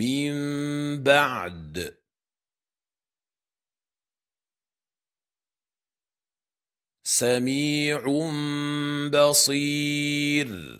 من بعد. سميع بصير.